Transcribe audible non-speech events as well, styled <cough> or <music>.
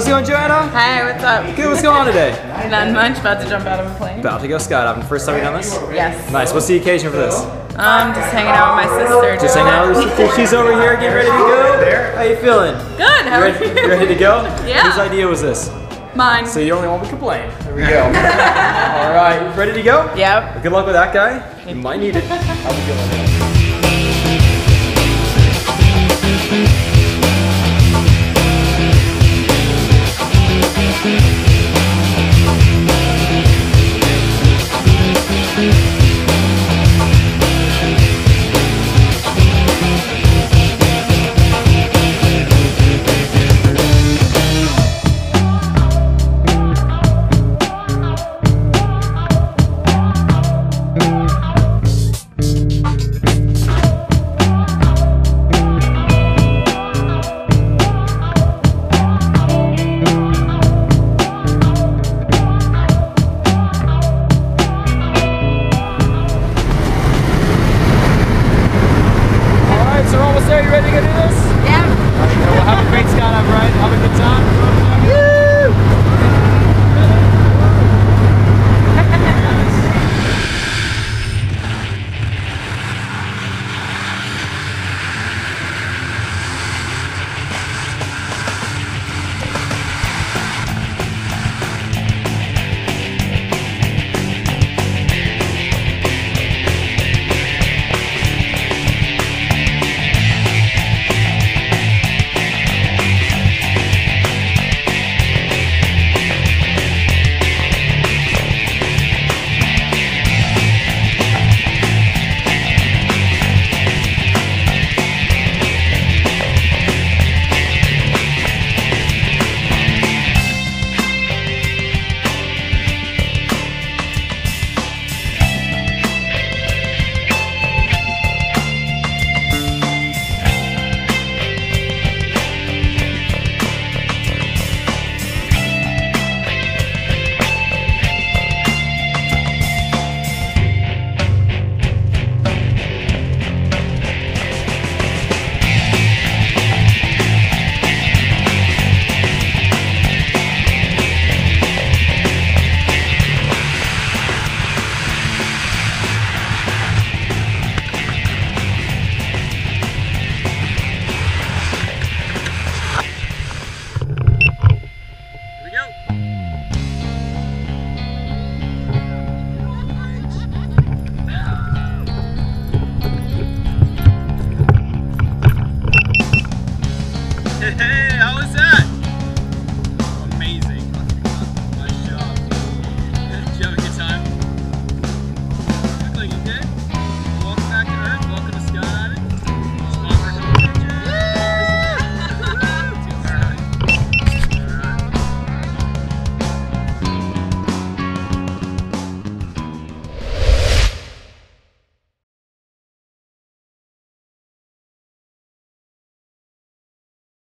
How's going, Johanna? Hi, what's up? Good, what's going on today? <laughs> Not much, about to jump out of a plane. About to go skydiving. First time you done this? Yes. Nice. What's the occasion for this? Um, just hanging out with my sister. Just hanging out with sister. She's over here getting ready to go. There. How you feeling? Good, how You ready, you? ready to go? <laughs> Yeah. Whose idea was this? Mine. So you're the only one would complain. There we go. <laughs> All right, ready to go? Yep. Good luck with that guy. You might need it. How we feeling?